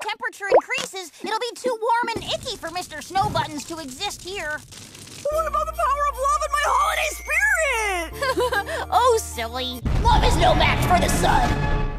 temperature increases, it'll be too warm and icky for Mr. Snowbuttons to exist here. What about the power of love and my holiday spirit? oh, silly. Love is no match for the sun.